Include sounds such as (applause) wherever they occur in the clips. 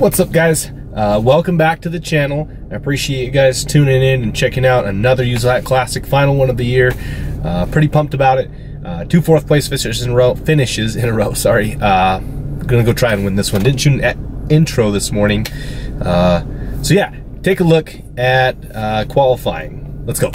What's up guys? Uh, welcome back to the channel. I appreciate you guys tuning in and checking out another Uzelac Classic final one of the year. Uh, pretty pumped about it. Uh, two fourth place finishes in a row. Finishes in a row. (laughs) Sorry. Uh, gonna go try and win this one. Didn't shoot an intro this morning. Uh, so yeah, take a look at uh, qualifying. Let's go.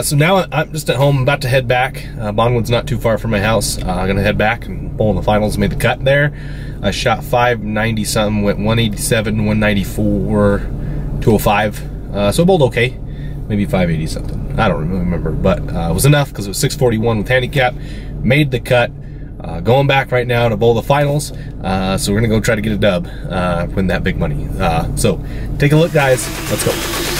Uh, so now I'm just at home, about to head back. Uh, Bonwood's not too far from my house. Uh, I'm gonna head back and bowl in the finals, made the cut there. I shot 590 something, went 187, 194, 205. Uh, so I bowled okay, maybe 580 something. I don't remember, but uh, it was enough because it was 641 with handicap. Made the cut. Uh, going back right now to bowl the finals, so we're gonna go try to get a dub, win that big money. So take a look, guys. Let's go.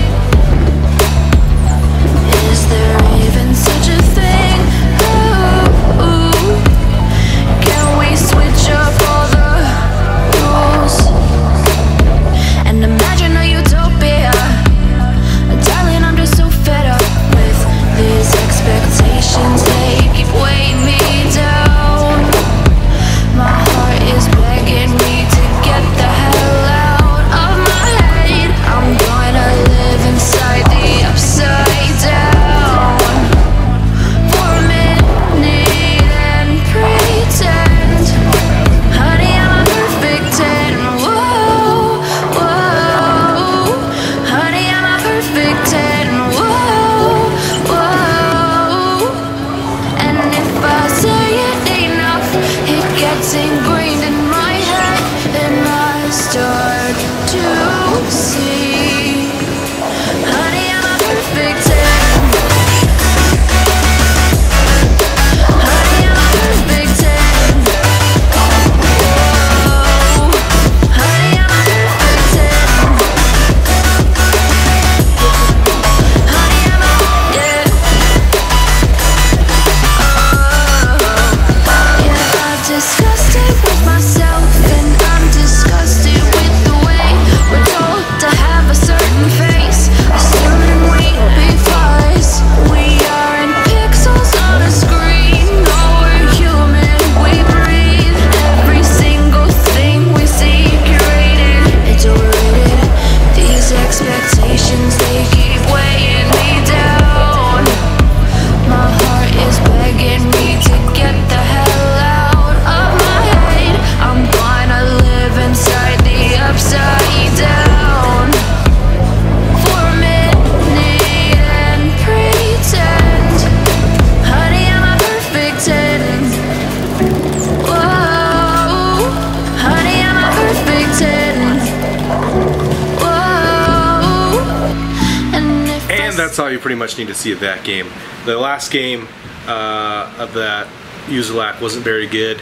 That's all you pretty much need to see of that game. The last game uh, of that Uzelac wasn't very good.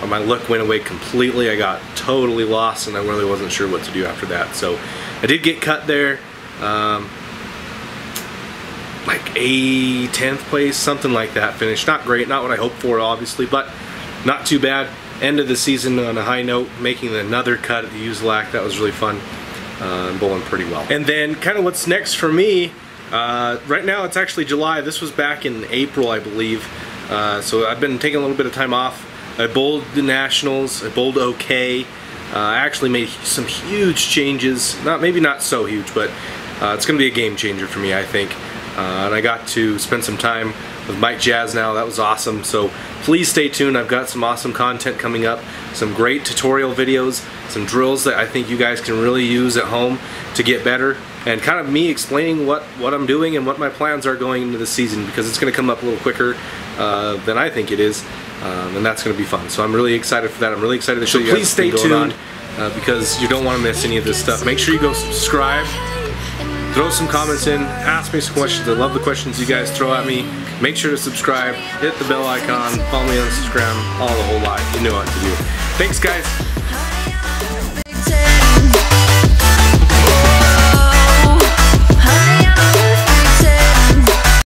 Uh, my luck went away completely. I got totally lost and I really wasn't sure what to do after that. So I did get cut there. Um, like a 10th place, something like that finish. Not great, not what I hoped for obviously, but not too bad. End of the season on a high note, making another cut at the Uzelac. That was really fun. Uh, bowling pretty well. And then kind of what's next for me, uh, right now it's actually July. This was back in April, I believe. Uh, so I've been taking a little bit of time off. I bowled the Nationals, I bowled okay. Uh, I actually made some huge changes. Not Maybe not so huge, but uh, it's going to be a game changer for me, I think. Uh, and I got to spend some time with Mike Jazz Jasnow. That was awesome. So please stay tuned. I've got some awesome content coming up, some great tutorial videos, some drills that I think you guys can really use at home to get better, and kind of me explaining what, what I'm doing and what my plans are going into the season because it's going to come up a little quicker uh, than I think it is. Um, and that's going to be fun. So I'm really excited for that. I'm really excited to show so you guys. Please stay tuned uh, because you don't want to miss any of this stuff. Make sure you go subscribe throw some comments in, ask me some questions. I love the questions you guys throw at me. Make sure to subscribe, hit the bell icon, follow me on Instagram, all the whole lot. You know what to do. Thanks, guys.